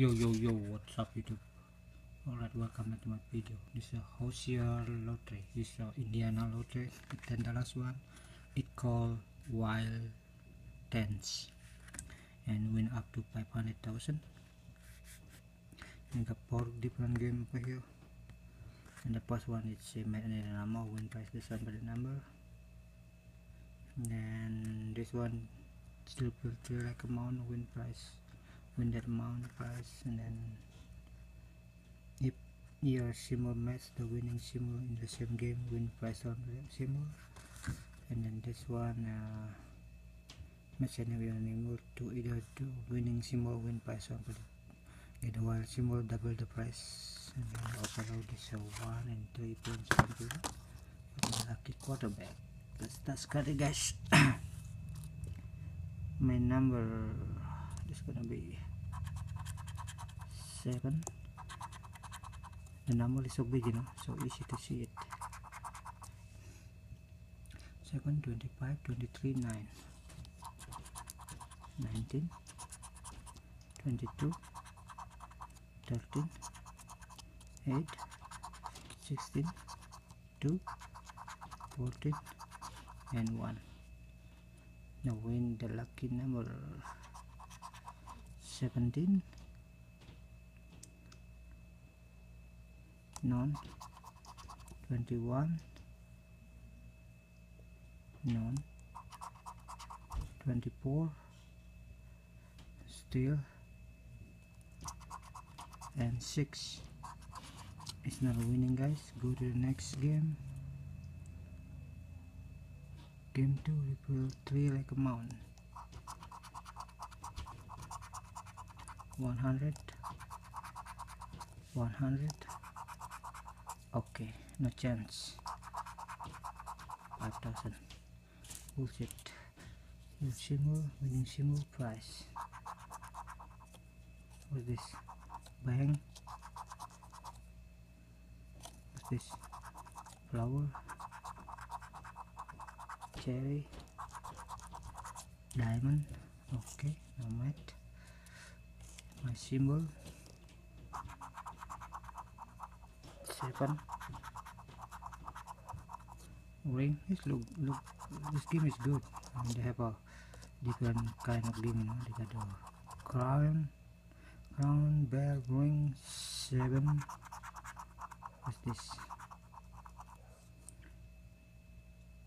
Yo yo yo, what's up YouTube? Alright, welcome back to my video. This is a Hoosier lottery. This is a Indiana lottery, the ten dollars one. It called Wild Tens, and win up to five hundred thousand. And got four different game over here. And the first one is made an number, win price the number. And then this one still pretty like amount, win price that amount price and then if your symbol match the winning symbol in the same game win price on symbol and then this one uh, match any symbol to either to winning symbol win price on the get a wild double the price. And then also this uh, one and three points something lucky quarterback. Let's start it guys. My number is gonna be seven. The number is so big you know so easy to see it. 7 25 23 9 19 22 13 8 16 2 14 and 1 now win the lucky number. 17 non. 21 non. 24 still. And 6 it's not a winning guys. Go to the next game. Game 2 refill 3 like a mountain. 100 100 okay no chance. 5000 bullshit. Your symbol winning symbol price. What's this? Bang. What's this? Flower. Cherry. Diamond. Okay no mat my symbol seven ring this look look this game is good. I mean, they have a different kind of game. You know they got a crown crown bell ring seven. What's this?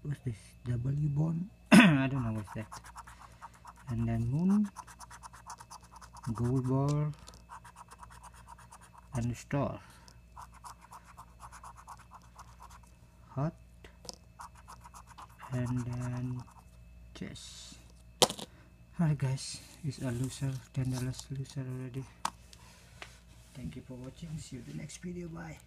What's this? W bond I don't know what's that. And then moon gold ball and star and then chess. Alright guys it's a loser 10 dollars loser already. Thank you for watching. See you the next video. Bye